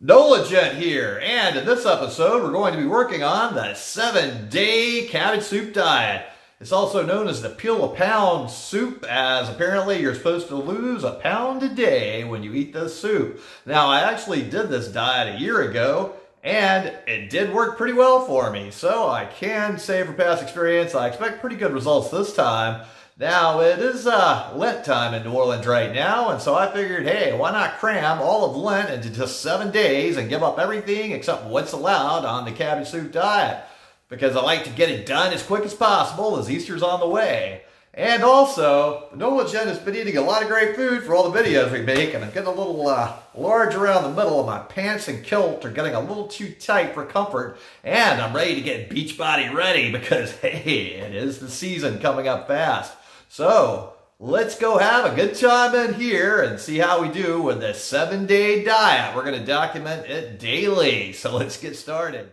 Nolagent here, and in this episode we're going to be working on the 7-day cabbage soup diet. It's also known as the peel a pound soup as apparently you're supposed to lose a pound a day when you eat this soup. Now I actually did this diet a year ago and it did work pretty well for me. So I can say from past experience I expect pretty good results this time. Now, it is uh, Lent time in New Orleans right now, and so I figured, hey, why not cram all of Lent into just seven days and give up everything except what's allowed on the cabbage soup diet? Because I like to get it done as quick as possible as Easter's on the way. And also, the Nola Gent has been eating a lot of great food for all the videos we make, and I'm getting a little uh, large around the middle of my pants and kilt are getting a little too tight for comfort, and I'm ready to get Beachbody ready because, hey, it is the season coming up fast. So let's go have a good time in here and see how we do with this seven day diet. We're going to document it daily. So let's get started.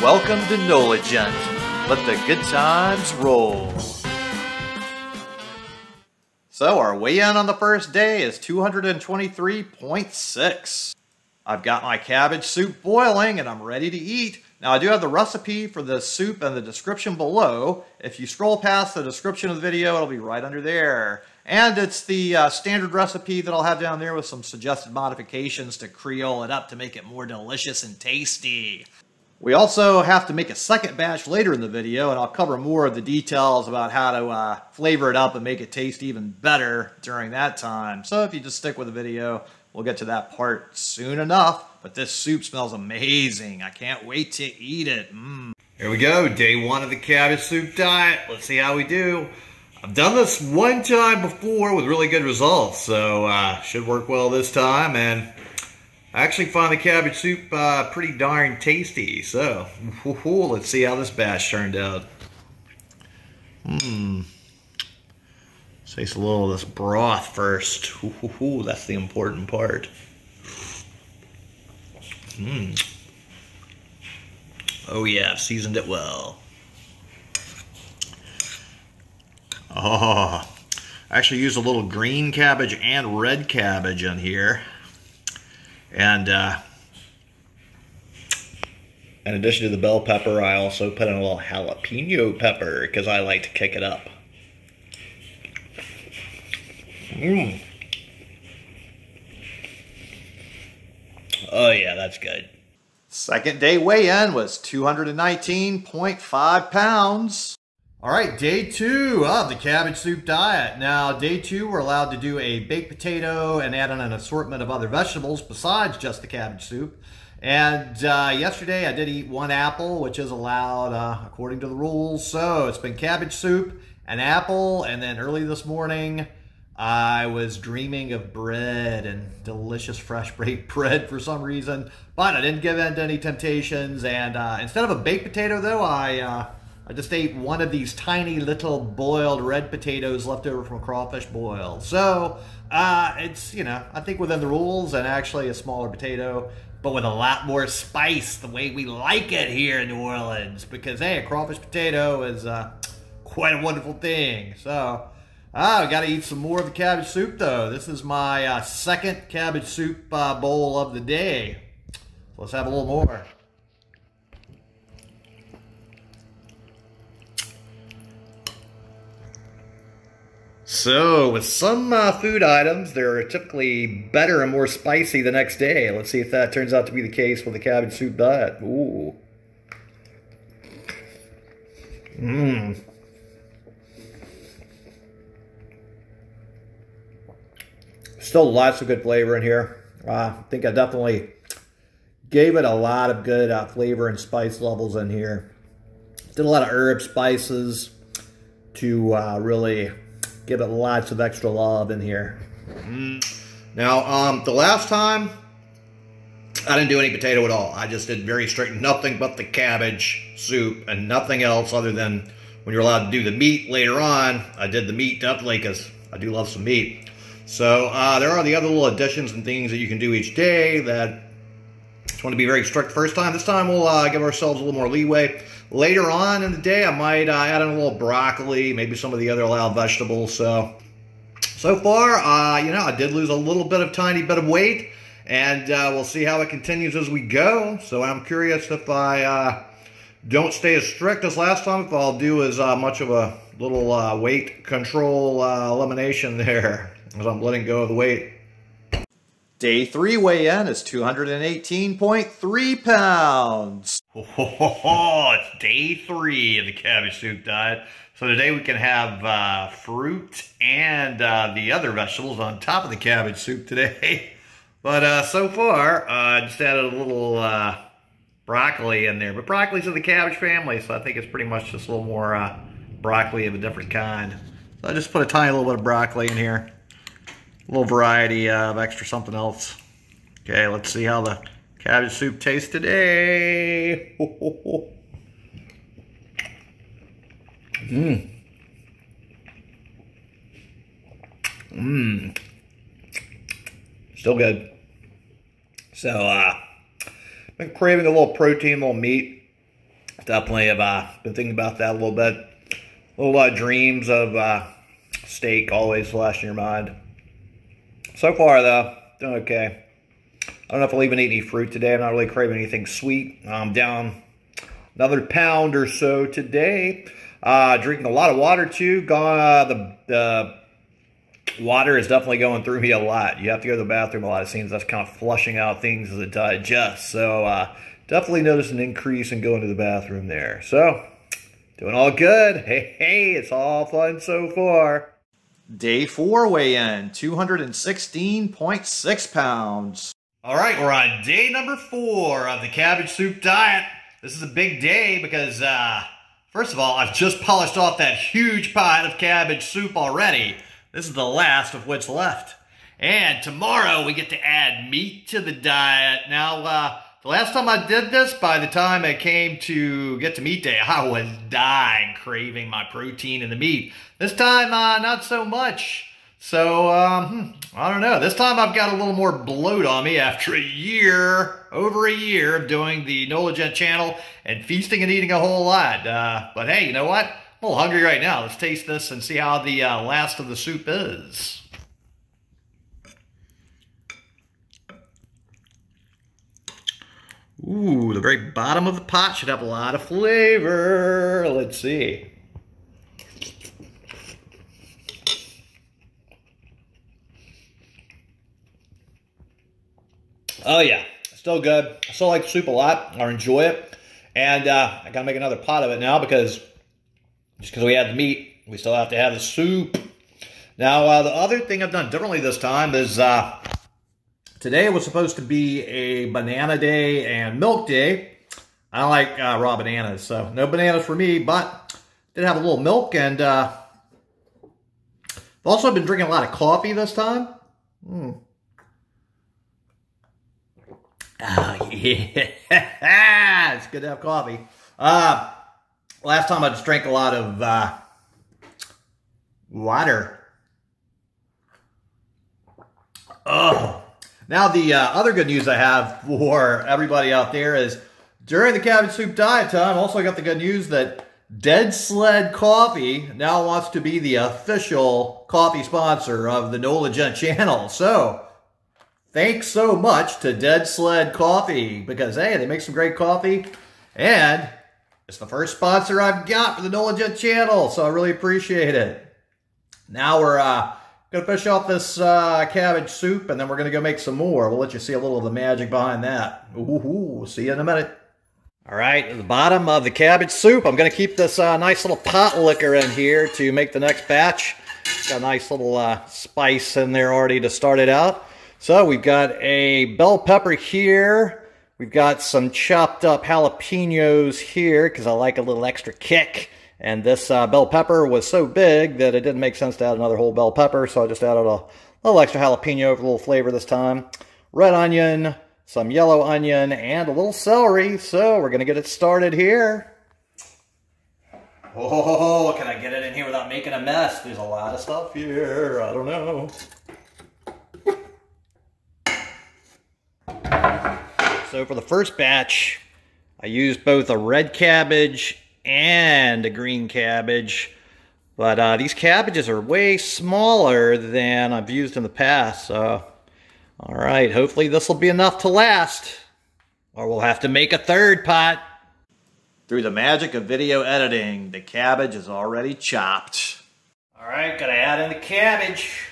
Welcome to Nolagent. Let the good times roll. So our weigh-in on the first day is 223.6. I've got my cabbage soup boiling and I'm ready to eat. Now I do have the recipe for the soup in the description below. If you scroll past the description of the video, it'll be right under there. And it's the uh, standard recipe that I'll have down there with some suggested modifications to creole it up to make it more delicious and tasty. We also have to make a second batch later in the video, and I'll cover more of the details about how to uh, flavor it up and make it taste even better during that time. So if you just stick with the video, we'll get to that part soon enough. But this soup smells amazing. I can't wait to eat it. Mm. Here we go, day one of the cabbage soup diet. Let's see how we do. I've done this one time before with really good results, so uh, should work well this time. And I actually find the cabbage soup uh, pretty darn tasty. So let's see how this batch turned out. Mmm. Taste a little of this broth first. Ooh, that's the important part. Mm. Oh yeah, I've seasoned it well. Oh, I actually used a little green cabbage and red cabbage in here. And uh, in addition to the bell pepper, I also put in a little jalapeno pepper because I like to kick it up. Mmm. Oh, yeah, that's good. Second day weigh-in was 219.5 pounds. All right, day two of the cabbage soup diet. Now, day two, we're allowed to do a baked potato and add in an assortment of other vegetables besides just the cabbage soup. And uh, yesterday, I did eat one apple, which is allowed uh, according to the rules. So it's been cabbage soup, an apple, and then early this morning, I was dreaming of bread and delicious fresh baked bread for some reason, but I didn't give in to any temptations. And uh, instead of a baked potato, though, I uh, I just ate one of these tiny little boiled red potatoes left over from a crawfish boil. So uh, it's you know I think within the rules and actually a smaller potato, but with a lot more spice, the way we like it here in New Orleans. Because hey, a crawfish potato is uh, quite a wonderful thing. So. Ah, got to eat some more of the cabbage soup, though. This is my uh, second cabbage soup uh, bowl of the day. So let's have a little more. So, with some uh, food items, they're typically better and more spicy the next day. Let's see if that turns out to be the case with the cabbage soup diet. Ooh. Mmm. Still lots of good flavor in here. Uh, I think I definitely gave it a lot of good uh, flavor and spice levels in here. Did a lot of herb spices to uh, really give it lots of extra love in here. Mm. Now, um, the last time, I didn't do any potato at all. I just did very straight, nothing but the cabbage soup and nothing else other than when you're allowed to do the meat later on. I did the meat definitely because I do love some meat. So uh, there are the other little additions and things that you can do each day that just want to be very strict first time. This time we'll uh, give ourselves a little more leeway. Later on in the day, I might uh, add in a little broccoli, maybe some of the other allowed vegetables. So, so far, uh, you know, I did lose a little bit of tiny bit of weight. And uh, we'll see how it continues as we go. So I'm curious if I uh, don't stay as strict as last time, if I'll do as uh, much of a little weight control elimination there as I'm letting go of the weight. Day three weigh-in is 218.3 pounds. Oh, it's day three of the cabbage soup diet. So today we can have uh, fruit and uh, the other vegetables on top of the cabbage soup today. But uh, so far, I uh, just added a little uh, broccoli in there. But broccoli's in the cabbage family, so I think it's pretty much just a little more uh, broccoli of a different kind. So I just put a tiny little bit of broccoli in here. A little variety of extra something else. Okay, let's see how the cabbage soup tastes today. Mmm. Mmm. Still good. So, uh, been craving a little protein, a little meat. Definitely have uh, been thinking about that a little bit. A little uh, dreams of uh, steak always flash in your mind. So far, though, doing okay. I don't know if I'll even eat any fruit today. I'm not really craving anything sweet. I'm down another pound or so today. Uh, drinking a lot of water, too. Gone, uh, the, the water is definitely going through me a lot. You have to go to the bathroom a lot. It seems that's kind of flushing out things as it digests. So uh, definitely notice an increase in going to the bathroom there. So doing all good. Hey, hey, it's all fun so far. Day four weigh-in, 216.6 pounds. All right, we're on day number four of the cabbage soup diet. This is a big day because, uh, first of all, I've just polished off that huge pot of cabbage soup already. This is the last of what's left. And tomorrow we get to add meat to the diet. Now, uh, the last time I did this, by the time it came to get to meat day, I was dying, craving my protein in the meat. This time, uh, not so much. So, um, hmm, I don't know. This time I've got a little more bloat on me after a year, over a year of doing the Nolagent channel and feasting and eating a whole lot. Uh, but hey, you know what? I'm a little hungry right now. Let's taste this and see how the uh, last of the soup is. Ooh, the very bottom of the pot should have a lot of flavor. Let's see. Oh yeah, still good. I still like soup a lot. I enjoy it. And uh, I gotta make another pot of it now because just because we had the meat, we still have to have the soup. Now, uh, the other thing I've done differently this time is uh, today was supposed to be a banana day and milk day. I like uh, raw bananas, so no bananas for me, but did have a little milk and uh, I've also been drinking a lot of coffee this time. Mm. Oh, yeah. it's good to have coffee. Uh, Last time I just drank a lot of uh, water. Oh. Now the uh, other good news I have for everybody out there is during the cabbage soup diet time, also got the good news that Dead Sled Coffee now wants to be the official coffee sponsor of the Nola Gent channel. So, thanks so much to Dead Sled Coffee because, hey, they make some great coffee. And it's the first sponsor I've got for the Nolagent channel, so I really appreciate it. Now we're uh, to finish off this uh, cabbage soup, and then we're to go make some more. We'll let you see a little of the magic behind that. Ooh, see you in a minute. All right, the bottom of the cabbage soup, I'm to keep this uh, nice little pot liquor in here to make the next batch. Got a nice little uh, spice in there already to start it out. So we've got a bell pepper here, We've got some chopped up jalapenos here because I like a little extra kick. And this uh, bell pepper was so big that it didn't make sense to add another whole bell pepper, so I just added a little extra jalapeno for a little flavor this time. Red onion, some yellow onion, and a little celery. So we're going to get it started here. Oh, can I get it in here without making a mess? There's a lot of stuff here. I don't know. So for the first batch, I used both a red cabbage and a green cabbage. But uh, these cabbages are way smaller than I've used in the past. So All right, hopefully this will be enough to last, or we'll have to make a third pot. Through the magic of video editing, the cabbage is already chopped. All right, gotta add in the cabbage.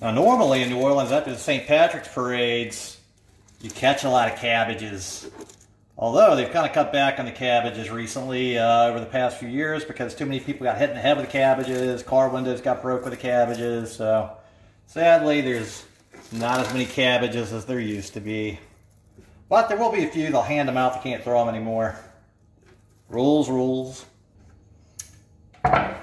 Now, normally in New Orleans, after the St. Patrick's parades, you catch a lot of cabbages. Although they've kind of cut back on the cabbages recently uh, over the past few years because too many people got hit in the head with the cabbages, car windows got broke with the cabbages. So sadly, there's not as many cabbages as there used to be. But there will be a few, they'll hand them out, they can't throw them anymore. Rules, rules. There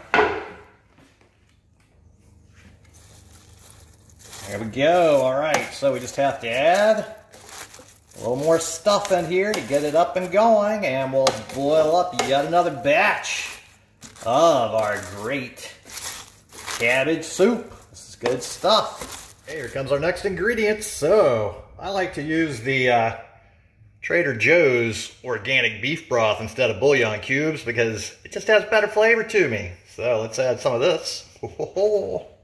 we go. All right, so we just have to add little more stuff in here to get it up and going, and we'll boil up yet another batch of our great cabbage soup. This is good stuff. Okay, here comes our next ingredient. So, I like to use the uh, Trader Joe's organic beef broth instead of bouillon cubes because it just has better flavor to me. So, let's add some of this.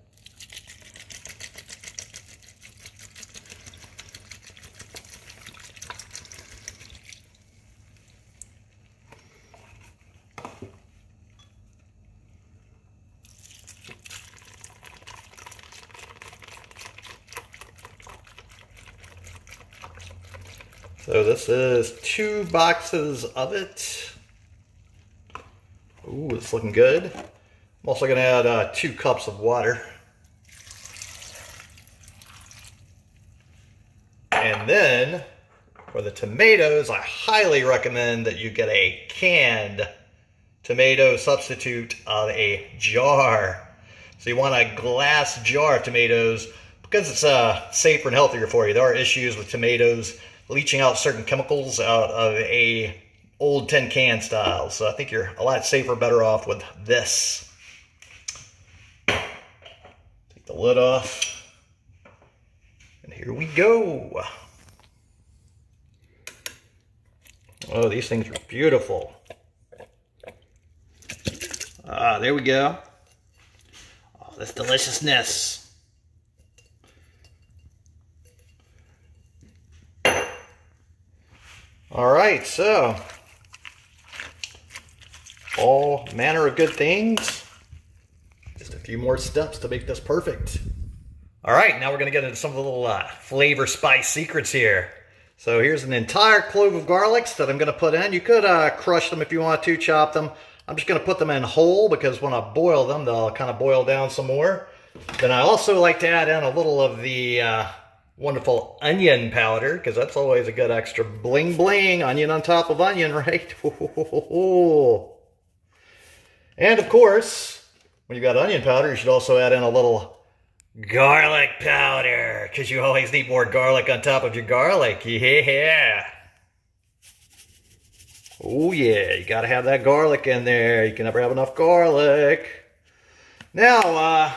So this is two boxes of it. Ooh, it's looking good. I'm also to add uh, two cups of water. And then for the tomatoes, I highly recommend that you get a canned tomato substitute of a jar. So you want a glass jar of tomatoes because it's uh, safer and healthier for you. There are issues with tomatoes leaching out certain chemicals out of a old tin can style. So I think you're a lot safer, better off with this. Take the lid off. And here we go. Oh, these things are beautiful. Ah, there we go. Oh, this deliciousness. All right, so all manner of good things. Just a few more steps to make this perfect. All right, now we're gonna get into some of the little uh, flavor spice secrets here. So here's an entire clove of garlics that I'm gonna put in. You could uh, crush them if you want to, chop them. I'm just gonna put them in whole because when I boil them, they'll kind of boil down some more. Then I also like to add in a little of the uh, wonderful onion powder, because that's always a good extra bling bling, onion on top of onion, right? and of course, when you've got onion powder, you should also add in a little garlic powder, because you always need more garlic on top of your garlic. Yeah. Oh yeah, you gotta have that garlic in there. You can never have enough garlic. Now, uh,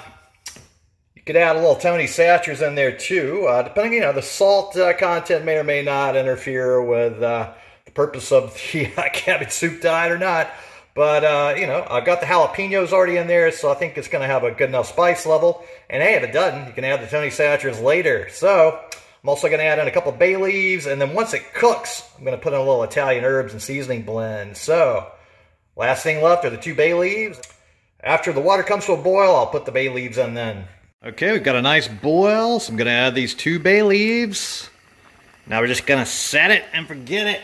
could add a little Tony Chachere's in there too. Uh, depending, you know, the salt uh, content may or may not interfere with uh, the purpose of the uh, cabbage soup diet or not. But, uh, you know, I've got the jalapenos already in there, so I think it's going to have a good enough spice level. And hey, if it doesn't, you can add the Tony Chachere's later. So, I'm also going to add in a couple of bay leaves, and then once it cooks, I'm going to put in a little Italian herbs and seasoning blend. So, last thing left are the two bay leaves. After the water comes to a boil, I'll put the bay leaves in then. Okay, we've got a nice boil, so I'm to add these two bay leaves. Now we're just to set it and forget it.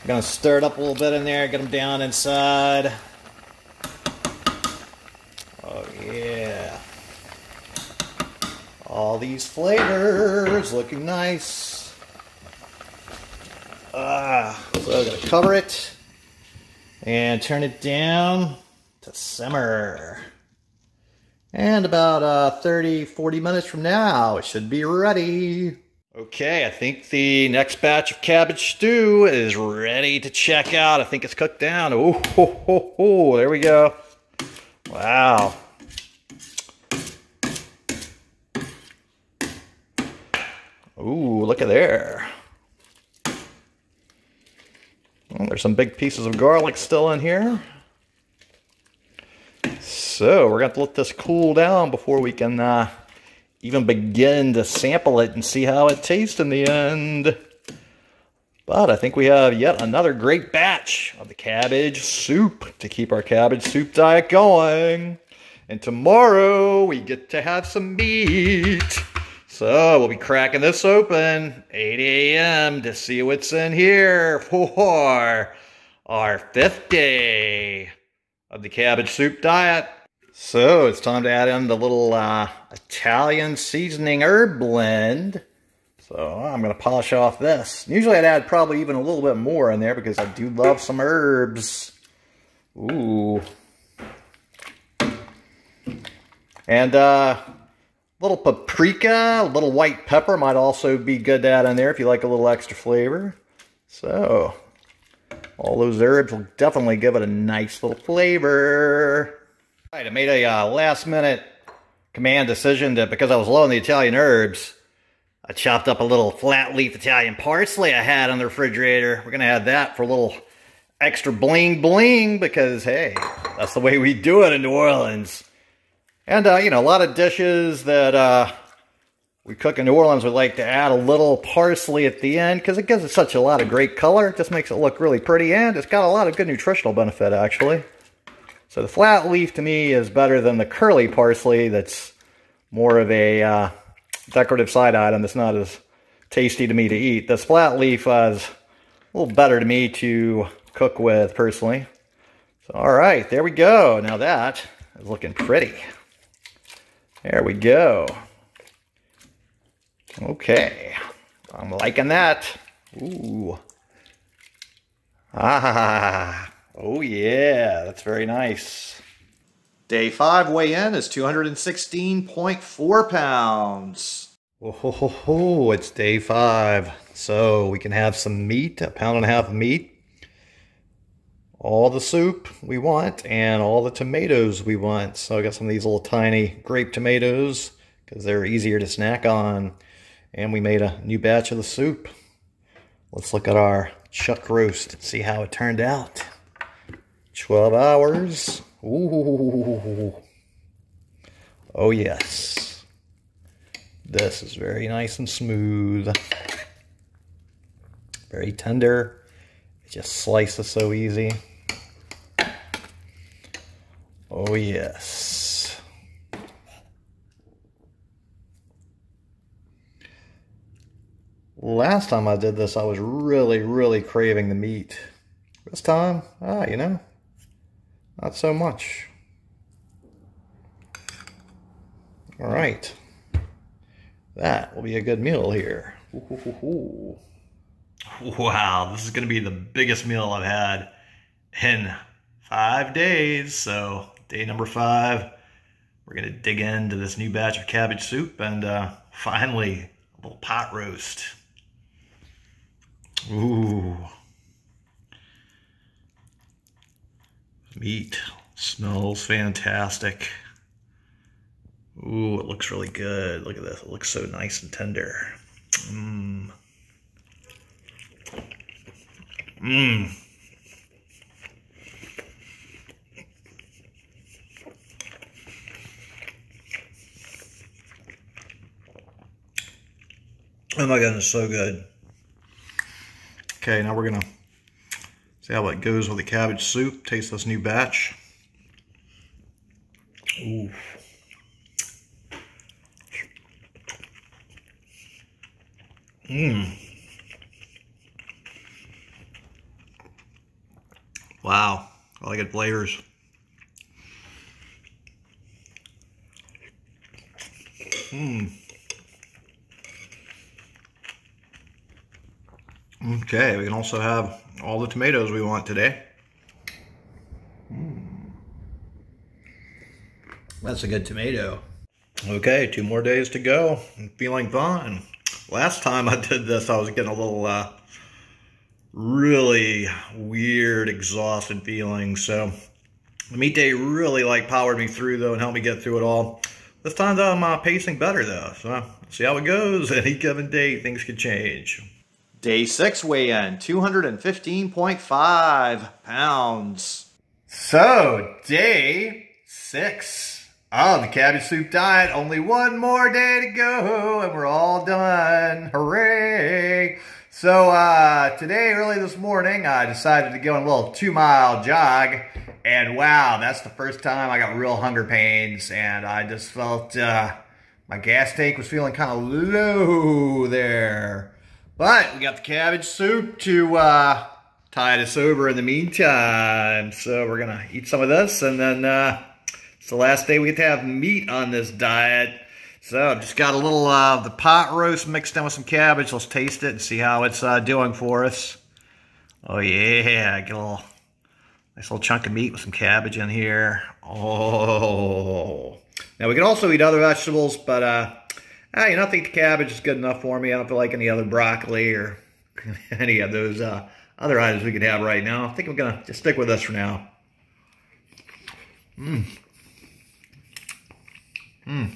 I'm to stir it up a little bit in there, get them down inside. Oh, yeah. All these flavors looking nice. Ah, so I'm to cover it and turn it down to simmer. And about uh, 30, 40 minutes from now, it should be ready. Okay, I think the next batch of cabbage stew is ready to check out. I think it's cooked down. Oh, ho, ho, ho. there we go. Wow. Ooh, look at there. Well, there's some big pieces of garlic still in here. So we're going to let this cool down before we can uh, even begin to sample it and see how it tastes in the end. But I think we have yet another great batch of the cabbage soup to keep our cabbage soup diet going. And tomorrow we get to have some meat. So we'll be cracking this open 8 a.m. to see what's in here for our fifth day of the cabbage soup diet. So it's time to add in the little uh, Italian seasoning herb blend. So I'm going to polish off this. Usually I'd add probably even a little bit more in there because I do love some herbs. Ooh. And uh, a little paprika, a little white pepper might also be good to add in there if you like a little extra flavor. So, all those herbs will definitely give it a nice little flavor. All right, I made a uh, last minute command decision that because I was low on the Italian herbs, I chopped up a little flat leaf Italian parsley I had on the refrigerator. We're going to add that for a little extra bling bling because, hey, that's the way we do it in New Orleans. And, uh, you know, a lot of dishes that uh, we cook in New Orleans we like to add a little parsley at the end because it gives it such a lot of great color. It just makes it look really pretty and it's got a lot of good nutritional benefit, actually. So the flat leaf to me is better than the curly parsley that's more of a... Uh, decorative side item that's not as tasty to me to eat. This flat leaf uh, is a little better to me to cook with personally. So, all right, there we go. Now that is looking pretty. There we go. Okay, I'm liking that. Ooh. Ah, oh yeah, that's very nice. Day five weigh-in is 216.4 pounds. Oh, ho, ho, ho, it's day five. So we can have some meat, a pound and a half of meat, all the soup we want, and all the tomatoes we want. So I got some of these little tiny grape tomatoes because they're easier to snack on. And we made a new batch of the soup. Let's look at our chuck roast and see how it turned out. 12 hours. Ooh. Oh, yes. This is very nice and smooth. Very tender. It just slices so easy. Oh, yes. Last time I did this, I was really, really craving the meat. This time, ah, you know, not so much. All right. That will be a good meal here. Ooh, wow, this is going to be the biggest meal I've had in five days. So, day number five, we're going to dig into this new batch of cabbage soup and uh, finally a little pot roast. Ooh. Meat smells fantastic. Ooh, it looks really good. Look at this. It looks so nice and tender. Mmm. Mmm. Oh my goodness, so good. Okay, now we're gonna See how it goes with the cabbage soup. Taste this new batch. Ooh. Mmm. Wow. I get flavors. Mmm. Okay, we can also have all the tomatoes we want today. Mm. That's a good tomato. Okay, two more days to go. I'm feeling fine. Last time I did this, I was getting a little, uh, really weird, exhausted feeling. So the meat day really like powered me through though and helped me get through it all. This time though, I'm uh, pacing better though. So see how it goes. Any given day, things could change. Day six weigh-in, 215.5 pounds. So, day six of the cabbage soup diet. Only one more day to go and we're all done. Hooray! So uh, today, early this morning, I decided to go on a little two mile jog. And wow, that's the first time I got real hunger pains. And I just felt uh, my gas tank was feeling kind of low there. But we got the cabbage soup to uh, tide us over in the meantime. So we're going to eat some of this and then uh, it's the last day we get to have meat on this diet. So I've just got a little uh, the pot roast mixed in with some cabbage. Let's taste it and see how it's uh, doing for us. Oh yeah, get a little nice little chunk of meat with some cabbage in here. Oh, now we can also eat other vegetables, but uh, I, you know, I think the cabbage is good enough for me. I don't feel like any other broccoli or any of those uh, other items we could have right now. I think I'm gonna just stick with this for now. Mmm. Hmm.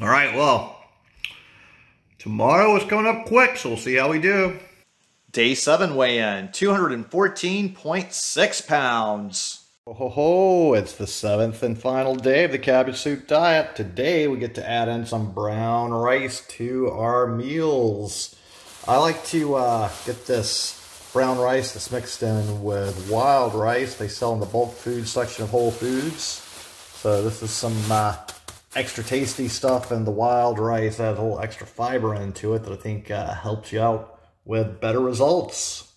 All right, well, tomorrow is coming up quick, so we'll see how we do. Day seven weigh-in, 214.6 pounds. Oh, ho, ho, it's the seventh and final day of the cabbage soup diet. Today we get to add in some brown rice to our meals. I like to uh, get this brown rice that's mixed in with wild rice. They sell in the bulk food section of Whole Foods. So this is some uh, extra tasty stuff and the wild rice has a little extra fiber into it that I think uh, helps you out with better results.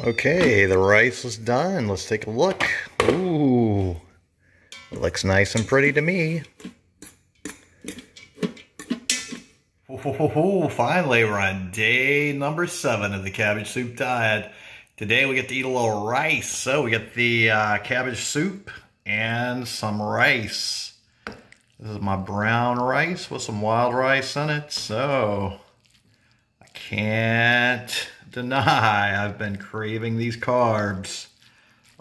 Okay, the rice is done. Let's take a look. Ooh, looks nice and pretty to me. Ooh, finally, we're on day number seven of the cabbage soup diet. Today we get to eat a little rice. So we get the uh, cabbage soup, and some rice. This is my brown rice with some wild rice in it. So I can't deny I've been craving these carbs.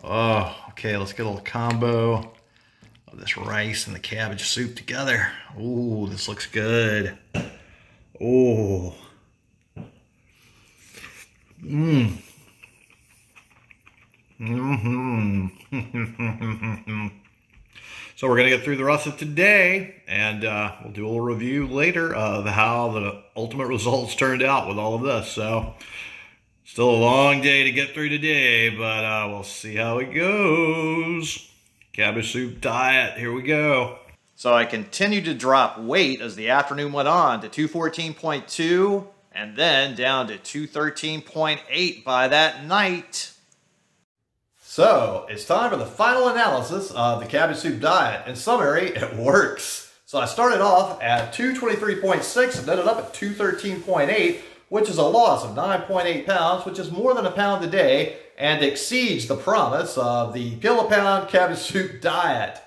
Oh, okay, let's get a little combo of this rice and the cabbage soup together. Ooh, this looks good. Oh. Mmm. Mm-hmm. so we're going to get through the rest of today, and uh, we'll do a little review later of how the ultimate results turned out with all of this. So still a long day to get through today, but uh, we'll see how it goes. Cabbage soup diet, here we go. So I continued to drop weight as the afternoon went on to 214.2 and then down to 213.8 by that night. So, it's time for the final analysis of the cabbage soup diet. In summary, it works. So I started off at 223.6 and ended up at 213.8, which is a loss of 9.8 pounds, which is more than a pound a day and exceeds the promise of the peel a pound cabbage soup diet.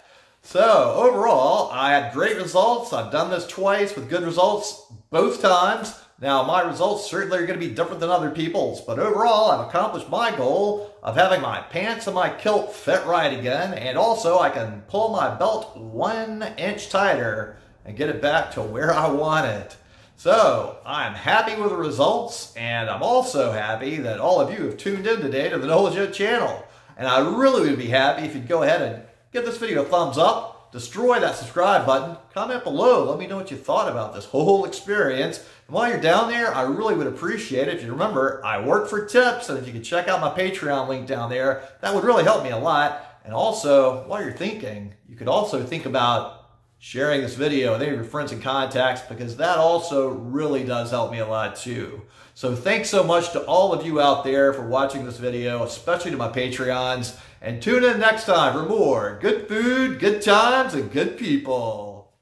So overall, I had great results. I've done this twice with good results both times. Now, my results certainly are going to be different than other people's, but overall, I've accomplished my goal of having my pants and my kilt fit right again, and also I can pull my belt one inch tighter and get it back to where I want it. So, I'm happy with the results, and I'm also happy that all of you have tuned in today to the NOLA channel. And I really would be happy if you'd go ahead and give this video a thumbs up, destroy that subscribe button, comment below, let me know what you thought about this whole experience. And while you're down there, I really would appreciate it if you remember, I work for tips, and if you could check out my Patreon link down there, that would really help me a lot. And also, while you're thinking, you could also think about sharing this video with any of your friends and contacts because that also really does help me a lot too. So thanks so much to all of you out there for watching this video, especially to my Patreons. And tune in next time for more good food, good times, and good people.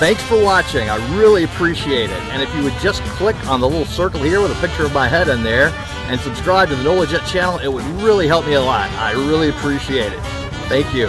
Thanks for watching. I really appreciate it. And if you would just click on the little circle here with a picture of my head in there and subscribe to the NOLA Gent channel, it would really help me a lot. I really appreciate it. Thank you.